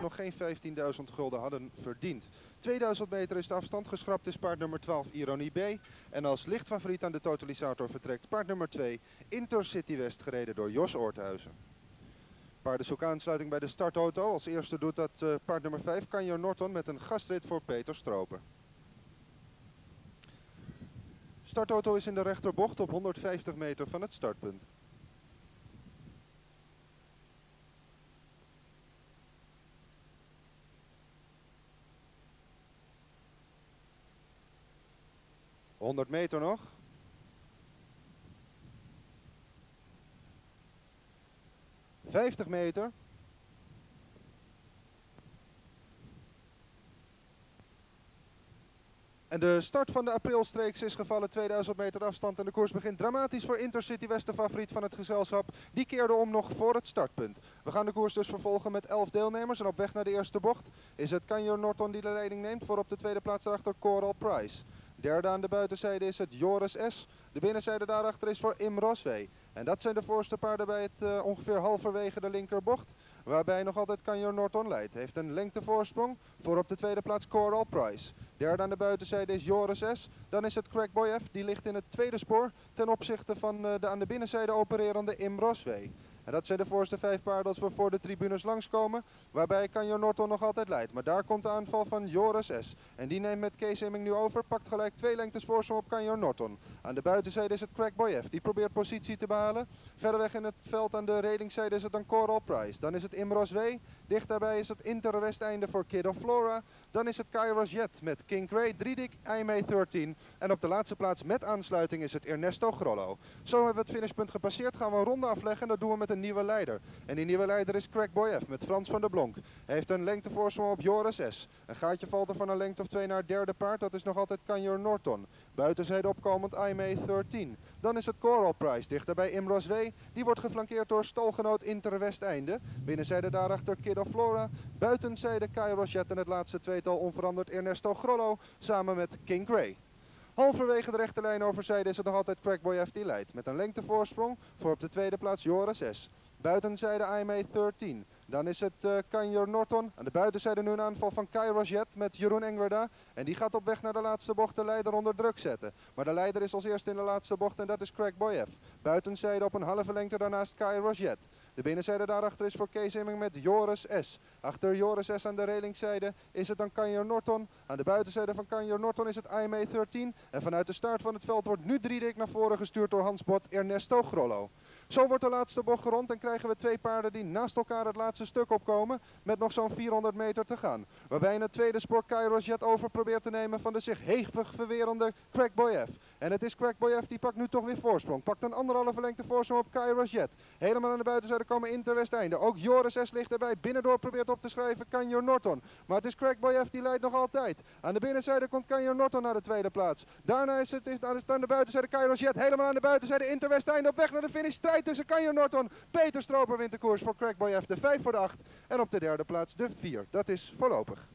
nog geen 15.000 gulden hadden verdiend. 2000 meter is de afstand geschrapt, is paard nummer 12 Ironie B. En als lichtfavoriet aan de totalisator vertrekt paard nummer 2 Intercity West gereden door Jos Oorthuizen. Paardenzoek aansluiting bij de startauto. Als eerste doet dat uh, paard nummer 5 Kanjo Norton met een gastrit voor Peter Stroper. Startauto is in de rechterbocht op 150 meter van het startpunt. Honderd meter nog. 50 meter. En de start van de aprilstreeks is gevallen 2000 meter afstand en de koers begint dramatisch voor Intercity West, de favoriet van het gezelschap. Die keerde om nog voor het startpunt. We gaan de koers dus vervolgen met 11 deelnemers en op weg naar de eerste bocht is het Canjo Norton die de leiding neemt voor op de tweede plaats daarachter Coral Price. Derde aan de buitenzijde is het Joris S. De binnenzijde daarachter is voor Im Rosway. En dat zijn de voorste paarden bij het uh, ongeveer halverwege de linkerbocht. Waarbij nog altijd Canyon Norton leidt. Heeft een lengtevoorsprong voor op de tweede plaats Coral Price. Derde aan de buitenzijde is Joris S. Dan is het Crackboy F. Die ligt in het tweede spoor ten opzichte van uh, de aan de binnenzijde opererende Im Rosway. En dat zijn de voorste vijf paarden als we voor de tribunes langskomen. Waarbij Canjo Norton nog altijd leidt. Maar daar komt de aanval van Joris S. En die neemt met Kees Hemming nu over. Pakt gelijk twee lengtes voorsprong op Canjo Norton. Aan de buitenzijde is het Crackboy F. Die probeert positie te behalen. Verder weg in het veld aan de redingzijde is het dan Coral Price. Dan is het Imros W. Dicht daarbij is het Interwesteinde voor Kid of Flora. Dan is het Kairos Jet met King Cray, Driedik, IMA 13. En op de laatste plaats met aansluiting is het Ernesto Grollo. Zo hebben we het finishpunt gepasseerd. Gaan we een ronde afleggen en dat doen we met een nieuwe leider. En die nieuwe leider is Crackboy F met Frans van der Blonk. Hij heeft een lengtevoorsprong op Joris S. Een gaatje valt er van een lengte of twee naar het derde paard. Dat is nog altijd Kanjor Norton. Buitenzijde opkomend IMA 13. Dan is het Coral Prize dichter bij Imros W. Die wordt geflankeerd door stalgenoot Inter Westeinde. Binnenzijde daarachter Kid of Flora. Buitenzijde Kairos Jet en het laatste tweetal onveranderd Ernesto Grollo samen met King Gray. Halverwege de rechterlijn overzijde is het nog altijd Crackboy die leidt. Met een lengtevoorsprong voor op de tweede plaats Joris S. Buitenzijde IMA 13. Dan is het uh, Kanjor Norton. Aan de buitenzijde nu een aanval van Kairos Jet met Jeroen Engwerda. En die gaat op weg naar de laatste bocht de leider onder druk zetten. Maar de leider is als eerste in de laatste bocht en dat is Crackboy F. Buitenzijde op een halve lengte daarnaast Kairos Jet. De binnenzijde daarachter is voor Kees Hemming met Joris S. Achter Joris S aan de relingzijde is het dan Kanjor Norton. Aan de buitenzijde van Kanjor Norton is het IMA 13. En vanuit de start van het veld wordt nu Driedik naar voren gestuurd door Hans Bot Ernesto Grollo. Zo wordt de laatste bocht gerond en krijgen we twee paarden die naast elkaar het laatste stuk opkomen met nog zo'n 400 meter te gaan. Waarbij in het tweede spoor Kairos Jet over probeert te nemen van de zich hevig verwerende Crackboy F. En het is Crackboy F die pakt nu toch weer voorsprong. Pakt een anderhalve lengte voorsprong op Kairos Jet. Helemaal aan de buitenzijde komen Inter Westeinde. Ook Joris S ligt erbij. Binnendoor probeert op te schrijven Kanjo Norton. Maar het is Crackboy die leidt nog altijd. Aan de binnenzijde komt Kanjo Norton naar de tweede plaats. Daarna is het is, aan de buitenzijde Jet. Helemaal aan de buitenzijde Inter Westeinde op weg naar de finish. Strijd tussen Kanjo Norton. Peter Stroper wint de koers voor Crackboy. De 5 voor de 8. En op de derde plaats de 4. Dat is voorlopig.